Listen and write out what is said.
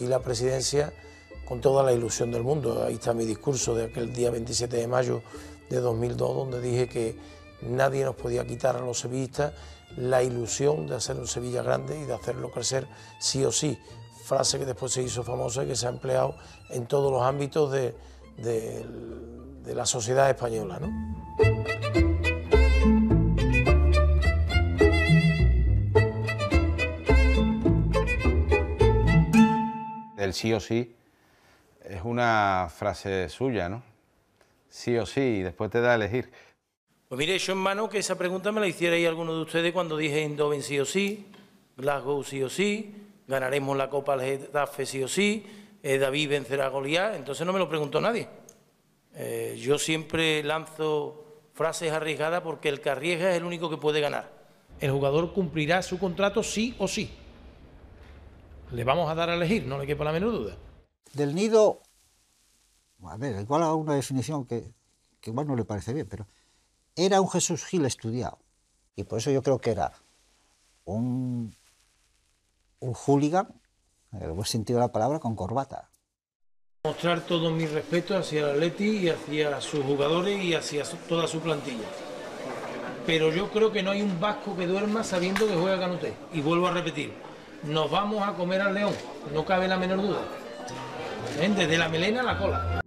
la presidencia con toda la ilusión del mundo. Ahí está mi discurso de aquel día 27 de mayo de 2002, donde dije que nadie nos podía quitar a los sevillistas la ilusión de hacer un Sevilla grande y de hacerlo crecer sí o sí. Frase que después se hizo famosa y que se ha empleado en todos los ámbitos de, de la sociedad española. ¿no? El sí o sí es una frase suya, ¿no? Sí o sí, y después te da a elegir. Pues mire, yo en mano que esa pregunta me la hicierais alguno de ustedes cuando dije Eindhoven sí o sí, Glasgow sí o sí, ganaremos la Copa al Getafe sí o sí, eh, David vencerá a Goliat, entonces no me lo preguntó nadie. Eh, yo siempre lanzo frases arriesgadas porque el que arriesga es el único que puede ganar. El jugador cumplirá su contrato sí o sí. Le vamos a dar a elegir, no le quepa la menor duda. Del nido, a ver, igual a una definición que, que igual no le parece bien, pero era un Jesús Gil estudiado. Y por eso yo creo que era un, un hooligan, en el buen sentido de la palabra, con corbata. Mostrar todo mi respeto hacia el Atleti y hacia sus jugadores y hacia toda su plantilla. Pero yo creo que no hay un vasco que duerma sabiendo que juega Canuté. Y vuelvo a repetir, nos vamos a comer al león, no cabe la menor duda. Desde la melena a la cola.